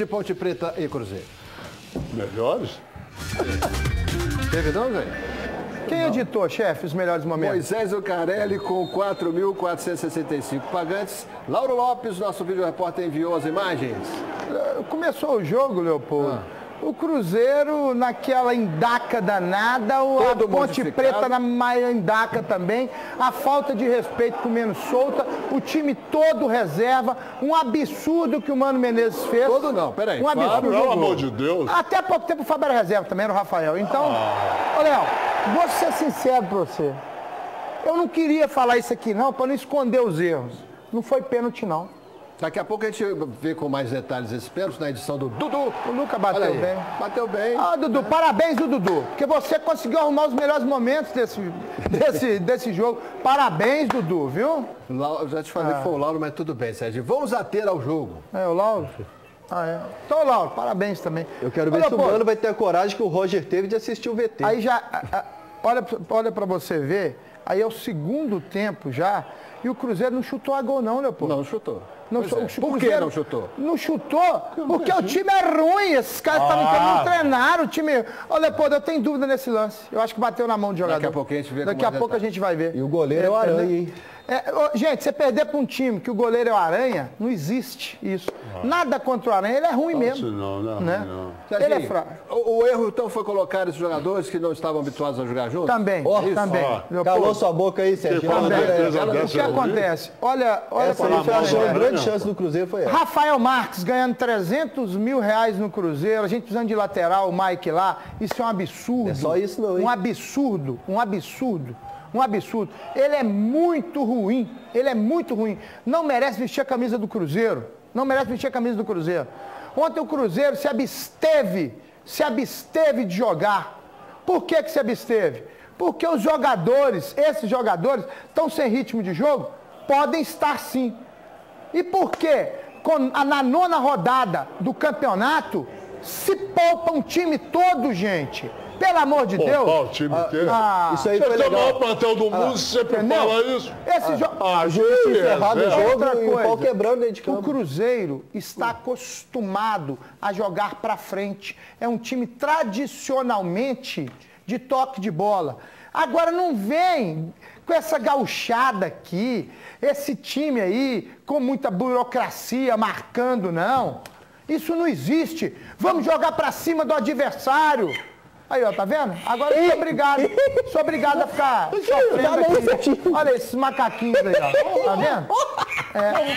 de Ponte Preta e Cruzeiro. Melhores? Teve não? Quem editou, chefe, os melhores momentos? Moisés Lucarelli com 4.465 pagantes. Lauro Lopes, nosso vídeo repórter, enviou as imagens. Começou o jogo, Leopoldo. O Cruzeiro naquela endaca danada, o a Todo Ponte modificado. Preta na maior endaca também, a falta de respeito comendo solta, o time todo reserva, um absurdo que o Mano Menezes fez. Todo não, peraí. Um absurdo. Fábio, pelo amor de Deus. Até pouco tempo o Fábio era reserva também, era o Rafael. Então, Ah. Léo, vou ser sincero pra você. Eu não queria falar isso aqui não, pra não esconder os erros. Não foi pênalti não. Daqui a pouco a gente vê com mais detalhes esses pênaltis na edição do Dudu. O Luca bateu bem. Bateu bem. Ah, Dudu, parabéns do Dudu, porque você conseguiu arrumar os melhores momentos desse, desse, desse jogo. Parabéns, Dudu, viu? Lau- eu já te falei Ah. que foi o Lauro, mas tudo bem, Sérgio. Vamos ater ao jogo. É, o Lauro? Ah, é. Então, Lauro, parabéns também. Eu quero ver Olha, se o pô, Mano vai ter a coragem que o Roger teve de assistir o VT. Aí já, olha, pra- olha pra você ver, aí é o segundo tempo já, e o Cruzeiro não chutou a gol não, Leopoldo. Não chutou. Não, Pois é. Por que não chutou? Não chutou porque o time é ruim. Esses caras estavam Ah. não treinaram o time. Olha, Leopoldo, eu tenho dúvida nesse lance. Eu acho que bateu na mão do jogador. Daqui a pouco a gente vê Daqui a pouco a detalhe. gente vai ver. E o goleiro é o Aranha, hein? É, gente, você perder para um time que o goleiro é o Aranha, não existe isso. Nada contra o Aranha, ele é ruim mesmo. Isso não, não é né? não. Ele é fraco. O, o erro então foi colocar esses jogadores que não estavam habituados a jogar juntos? Também, Ó, também. Leopoldo. Calou sua boca aí, Sérgio. de é, O que acontece? Olha, olha Essa aí foi mão, uma né, grande não. chance do Cruzeiro, foi essa. Rafael Marques ganhando 300 mil reais no Cruzeiro, a gente precisando de lateral, o Mike lá, isso é um absurdo. É só isso não, hein? Um absurdo, um absurdo, um absurdo. Ele é muito ruim, ele é muito ruim. Não merece vestir a camisa do Cruzeiro, não merece vestir a camisa do Cruzeiro. Ontem o Cruzeiro se absteve, se absteve de jogar. Por que que se absteve? Porque os jogadores, esses jogadores, estão sem ritmo de jogo? Podem estar sim. E por a- na nona rodada do campeonato, se poupa um time todo, gente. Pelo amor de Poupar Deus. o time inteiro. Ah, Isso aí Você foi tem o maior legal. plantel do mundo, você sempre entendeu? fala isso. Esse jogo. Ah, gente, Encerrado o é, jogo Outra e o pau quebrando dentro de O campo. Cruzeiro está acostumado a jogar para frente. É um time tradicionalmente de toque de bola. Agora não vem com essa gauchada aqui, esse time aí com muita burocracia marcando, não. Isso não existe. Vamos jogar para cima do adversário. Aí, ó, tá vendo? Agora eu sou obrigado. Sou obrigado a ficar sofrendo aqui. Olha esses macaquinhos aí, ó. Tá vendo? É.